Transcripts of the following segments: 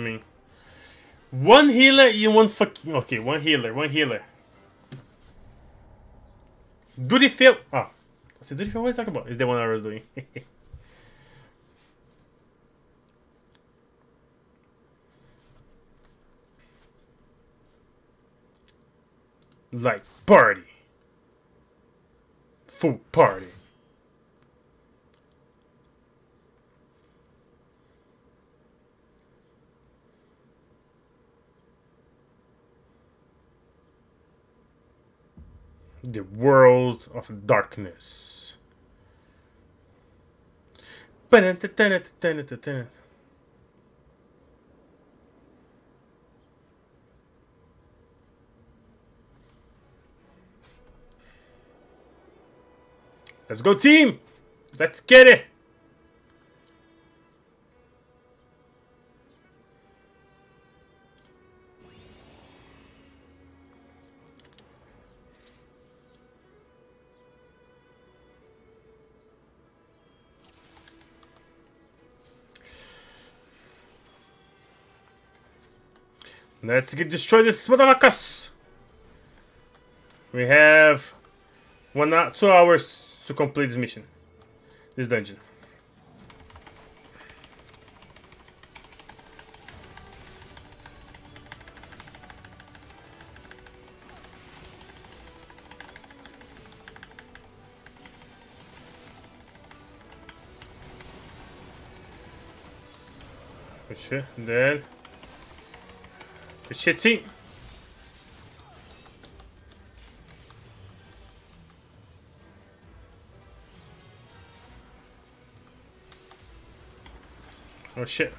mean, one healer, you one fucking okay. One healer, one healer. Duty fail. Ah, said duty fail. What you talking about? Is the one I was doing? like party, full party. The world of darkness. Let's go team! Let's get it! Let's get destroy this motherfuckers! We have one uh, two hours to complete this mission. This dungeon. Good Then Good shit, team. Oh shit.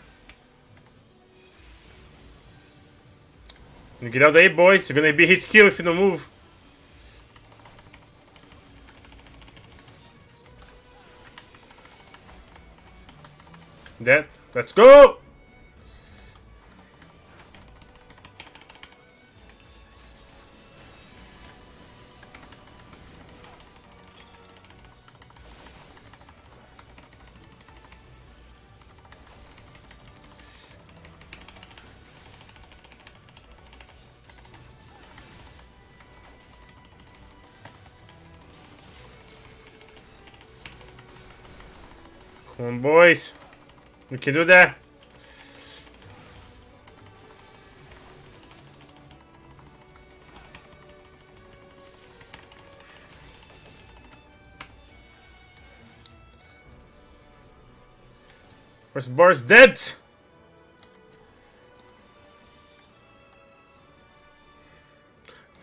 Get out there, boys. You're gonna be hit kill if you don't move. Dead. Let's go! Can do that. First bar's dead. This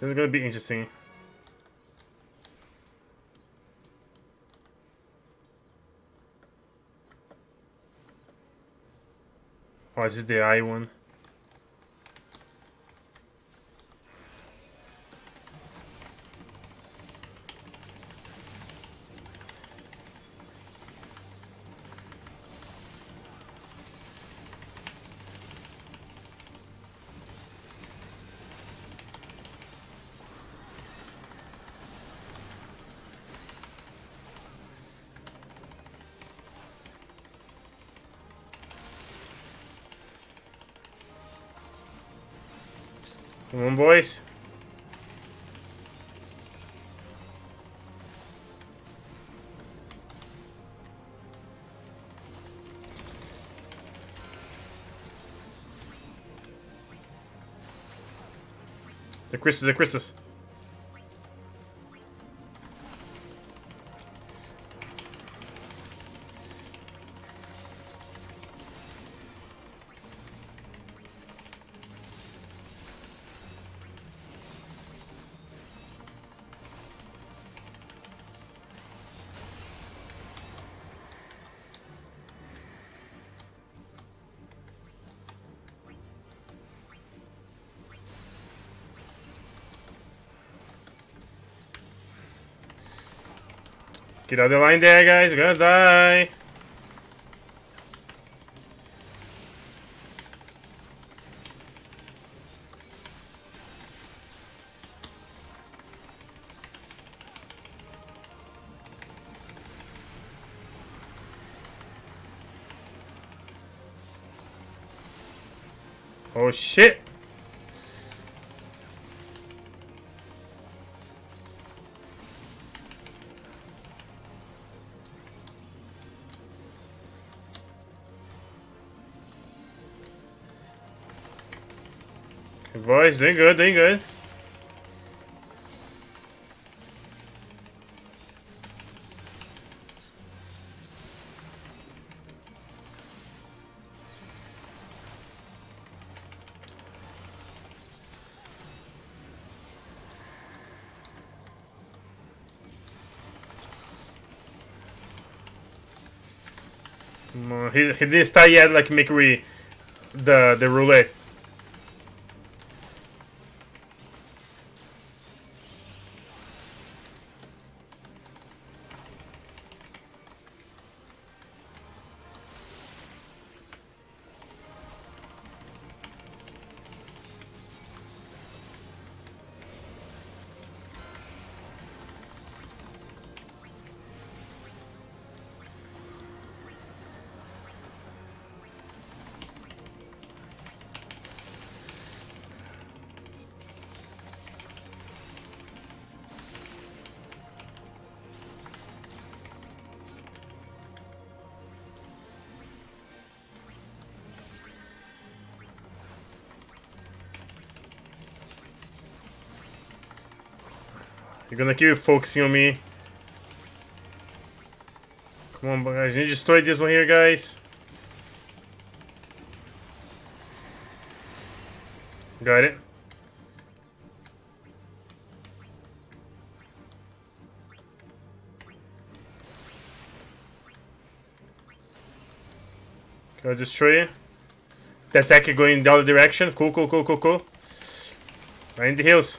is gonna be interesting. This is the I one. Boys. The Christus, the Christus. Get out of the line there, guys. You're gonna die. Oh shit! Okay, doing good, doing good. Mm, he, he didn't start yet like Mikuri the the roulette. You're gonna keep focusing on me. Come on, guys. You destroy this one here, guys. Got it. Can I destroy it? The attack going the other direction. Cool, cool, cool, cool, cool. Right in the hills.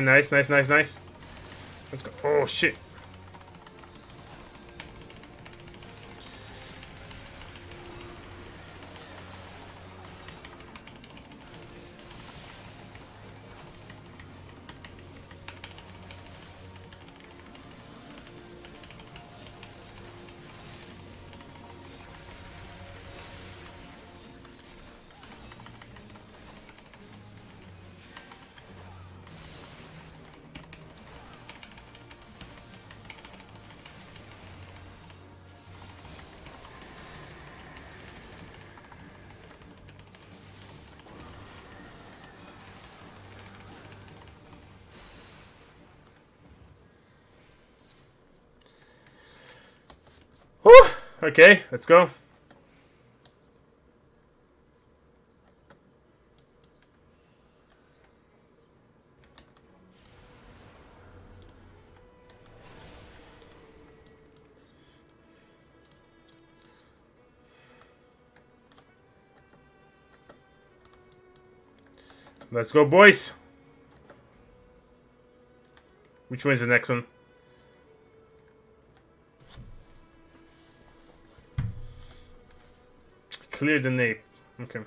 Nice, nice, nice, nice. Let's go. Oh, shit. Okay, let's go. Let's go, boys. Which one's the next one? Clear the nape. Okay.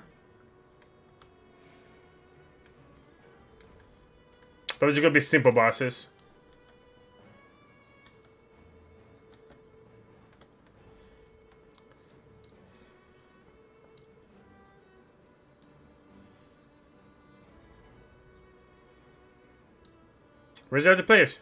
Probably gonna be simple bosses. Where's the other players?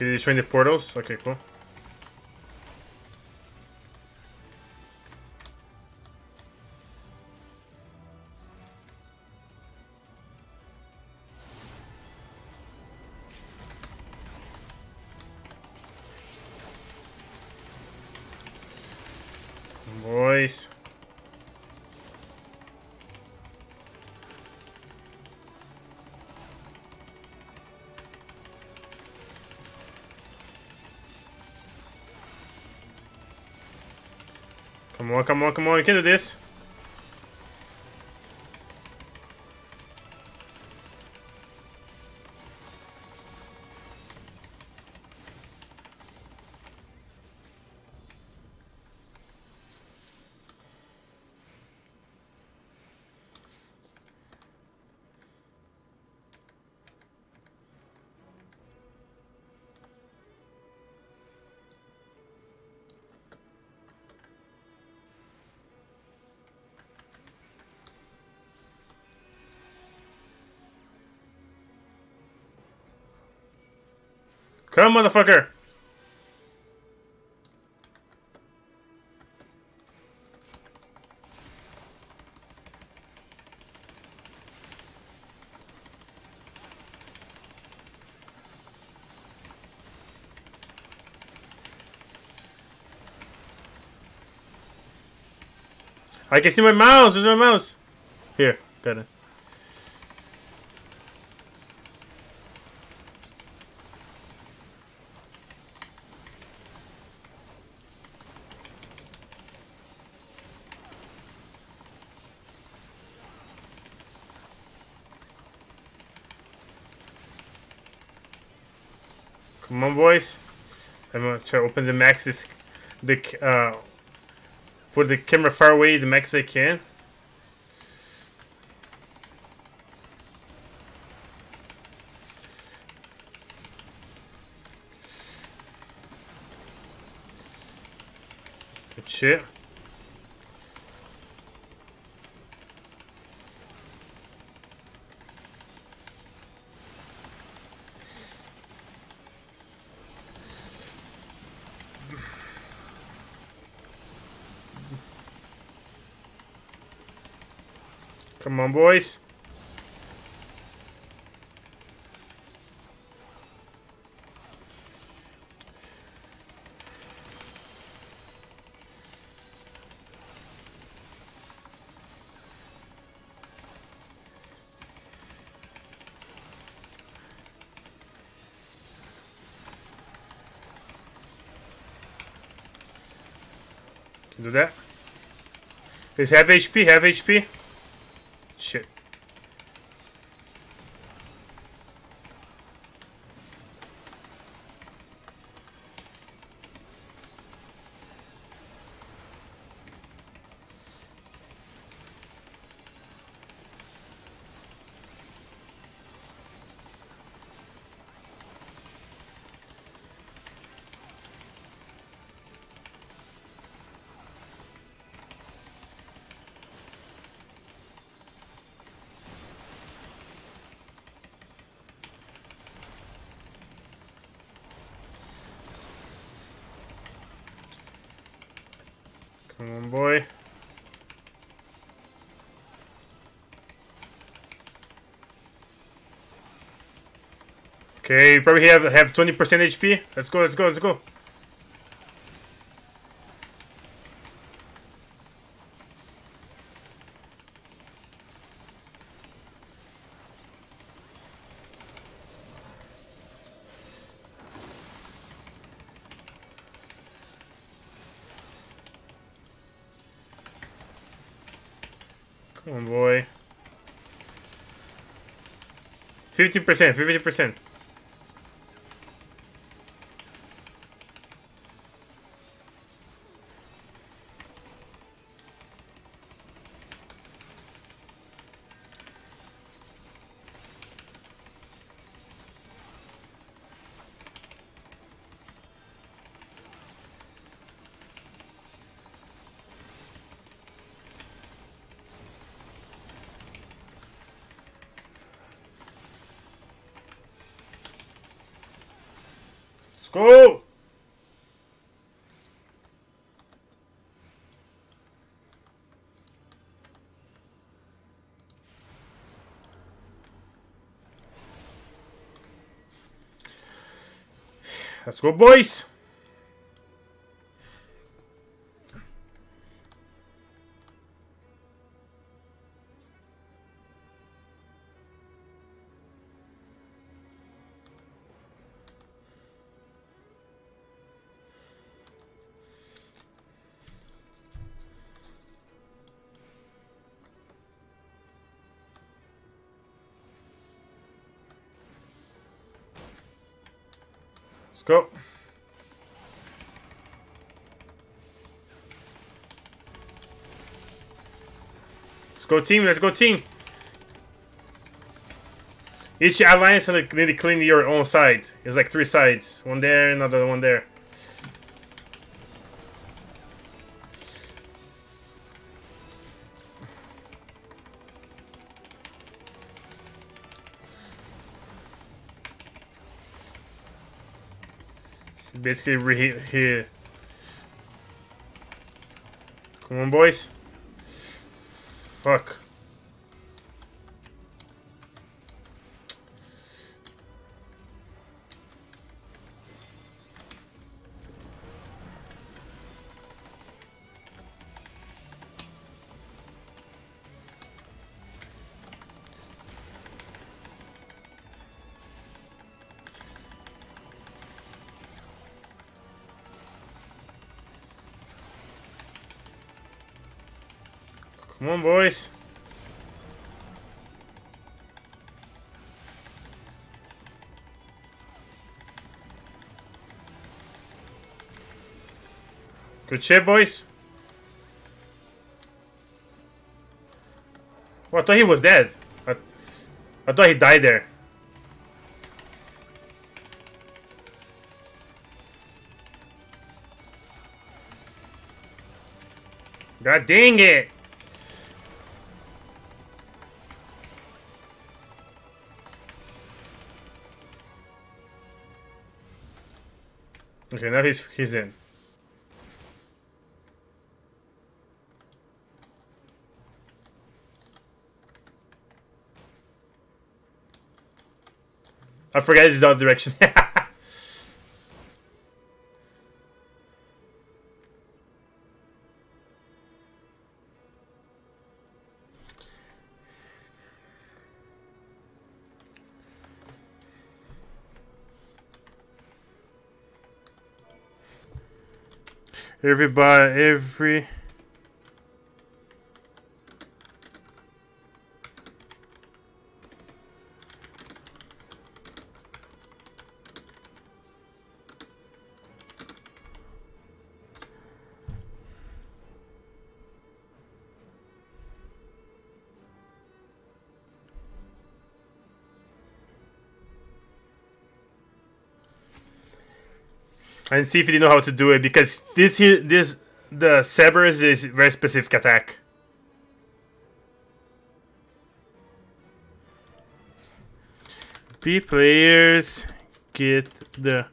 Okay, train the portals? Okay, cool. Boys. On, come on, come on, can do this. Come, motherfucker! I can see my mouse. Where's my mouse? Here, got it. Come on, boys. I'm gonna open the maxes. The uh, put the camera far away the max I can. Good. Come on, boys. Can do that. Is have HP, have HP. Come on, boy. Okay, probably have have 20% HP. Let's go, let's go, let's go. Come on, boy. 50%, 50%. Go! Let's go, boys! Go. Let's go team, let's go team. Each alliance need to clean your own side. It's like three sides. One there, another one there. Basically, re here. Come on, boys. Fuck. On, boys. Good shit, boys. I thought he was dead. I, I thought he died there. God dang it! Okay, now he's he's in. I forget it's not direction. Everybody, every... and see if you know how to do it because this here this the Cerberus is very specific attack. B players get the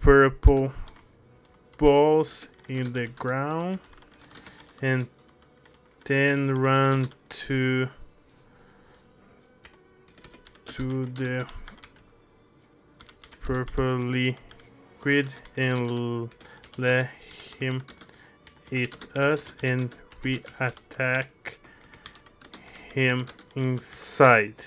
purple balls in the ground and then run to to the purple liquid and let him eat us and we attack him inside.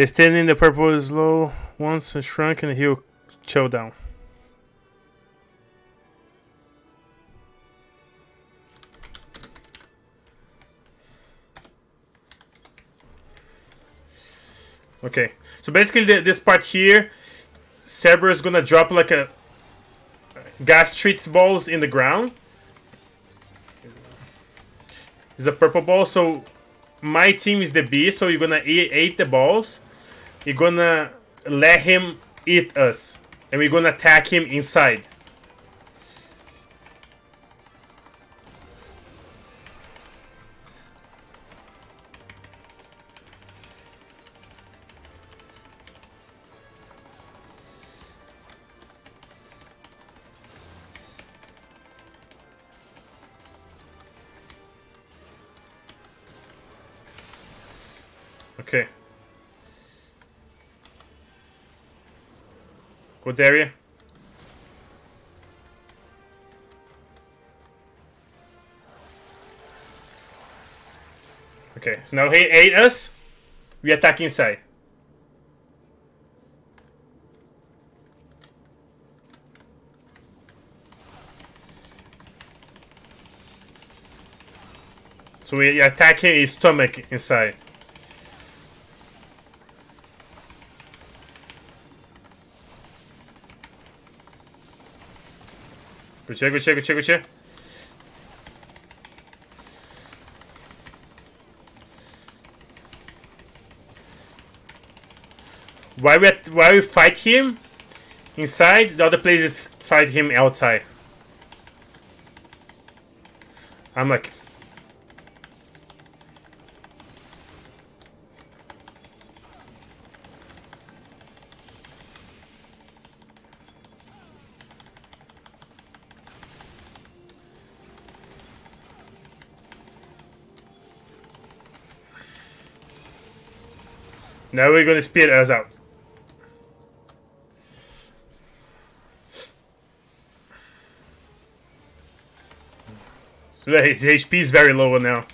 Extending the purple is low once and shrunk and he'll chill down. Okay, so basically the, this part here, Saber is gonna drop like a gas treats balls in the ground. It's a purple ball, so my team is the B, so you're gonna eat, eat the balls you're gonna let him eat us. And we're gonna attack him inside. Okay. Good area. Okay, so now he ate us. We attack inside. So we attack his stomach inside. Gotcha, gotcha, gotcha, gotcha. Why we why we fight him inside? The other places fight him outside. I'm like Now we're gonna spit us out. So the HP is very low now.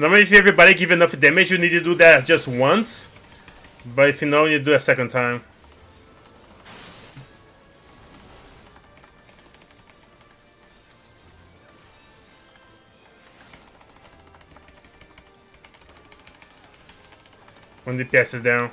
Normally if everybody give enough damage you need to do that just once. But if you know you do a second time. When the PS is down.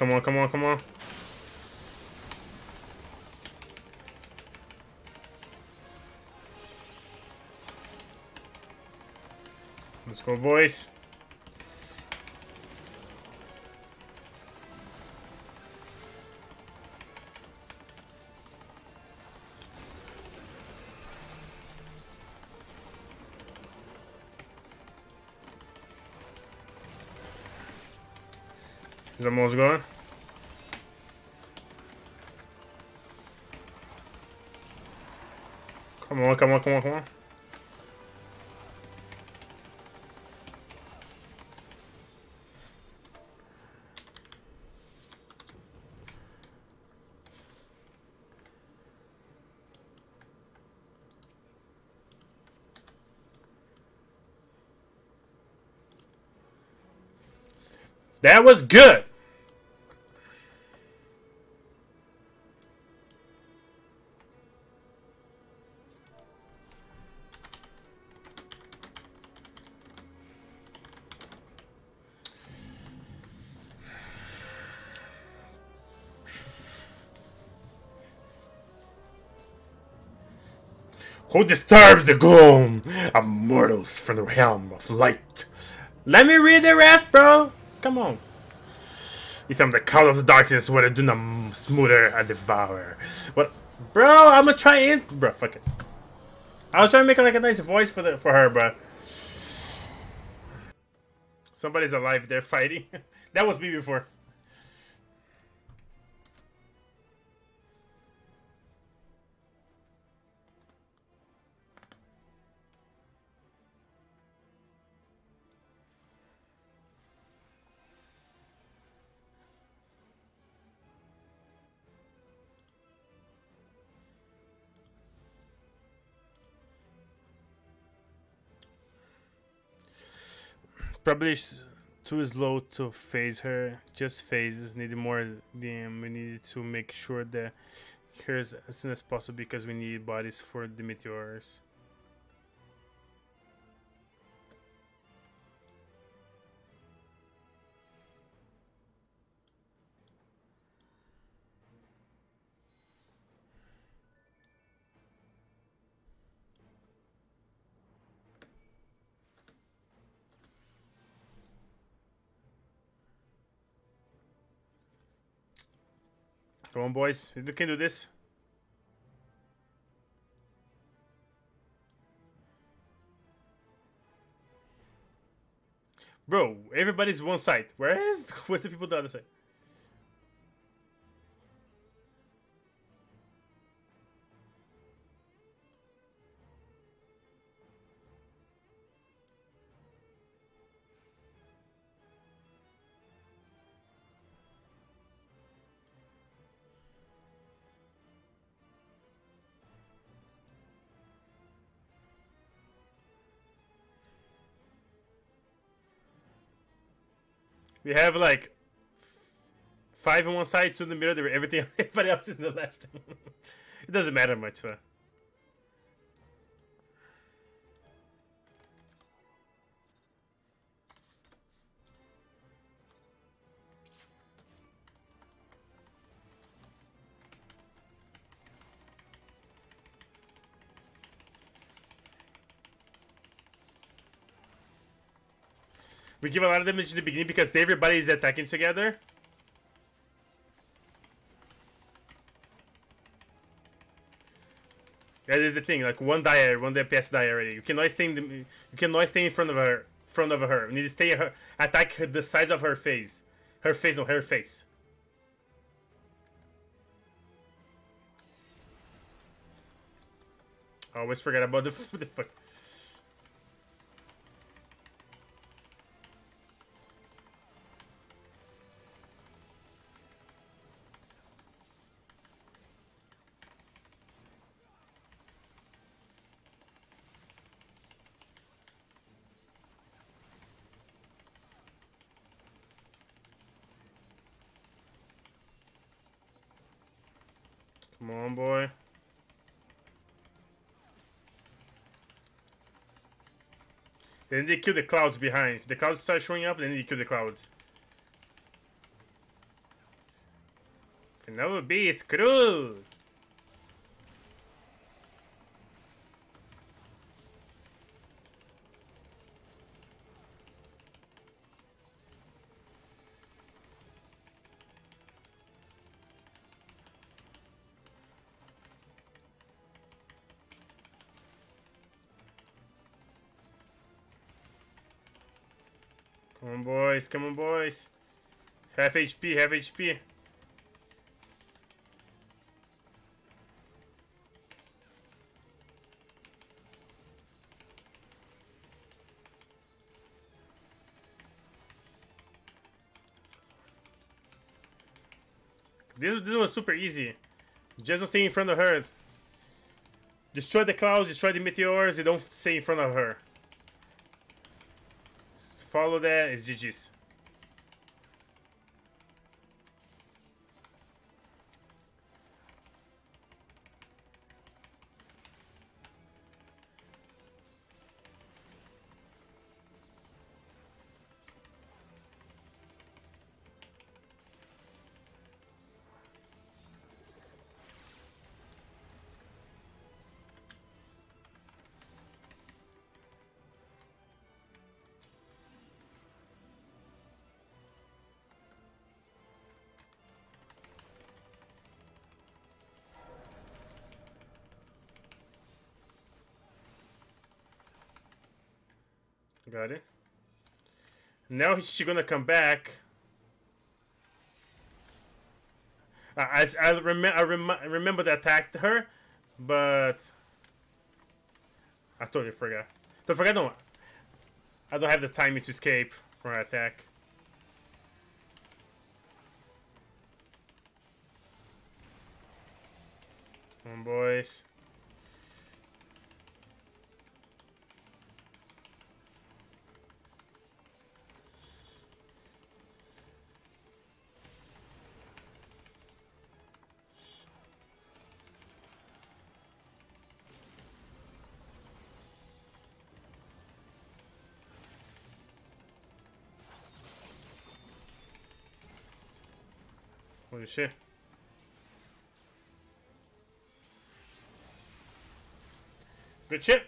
Come on, come on, come on. Let's go, boys. Is almost gone. Come on, come on, come on, come on. That was good. Who disturbs the gloom? Immortals from the realm of light. Let me read the rest, bro. Come on. If I'm the color of the darkness, what I do not smoother I devour. What, bro? I'm gonna try it, bro. Fuck it. I was trying to make like a nice voice for the for her, bro. somebody's alive. They're fighting. that was me before. Probably too slow to phase her. Just phases. Need more DM. We need to make sure that here's as soon as possible because we need bodies for the meteors. Come on, boys. You can do this. Bro, everybody's one side. Where is where's the people the other side? We have like five on one side, two in the middle, everything everybody else is in the left. it doesn't matter much, We give a lot of damage in the beginning because everybody is attacking together. That is the thing, like one die, one DPS die already. You cannot stay in the, you cannot stay in front of her, front of her. You need to stay her, attack the sides of her face, her face, no, her face. I always forget about the, the fuck. Then they kill the clouds behind. If the clouds start showing up, then they kill the clouds. Vanilla be screwed. On, boys. Come on, boys. Half HP, half HP. This, this was super easy. Just stay in front of her. Destroy the clouds, destroy the meteors, they don't stay in front of her follow that is GG's. Got it. Now she's gonna come back. I I, remember I, rem remember to attack her, but I totally forgot. Don't forget, no, I don't have the timing to escape from an attack. Come on, boys. Holy shit. Good shit.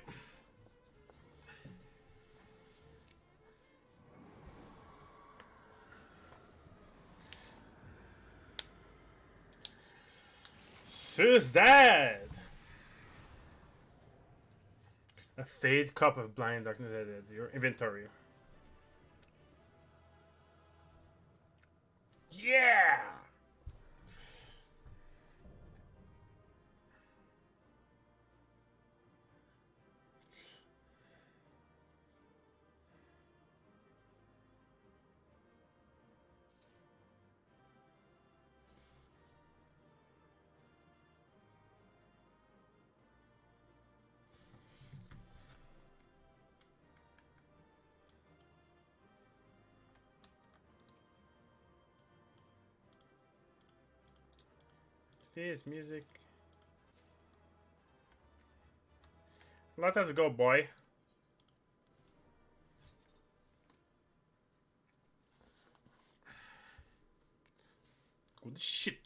Who's that? A fade cup of blind darkness added your inventory. This music. Let us go, boy. Good shit.